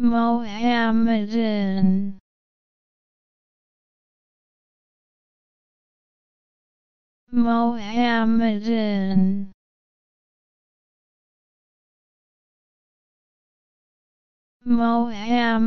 Mohammedan. Mohammedan. Mohammedan.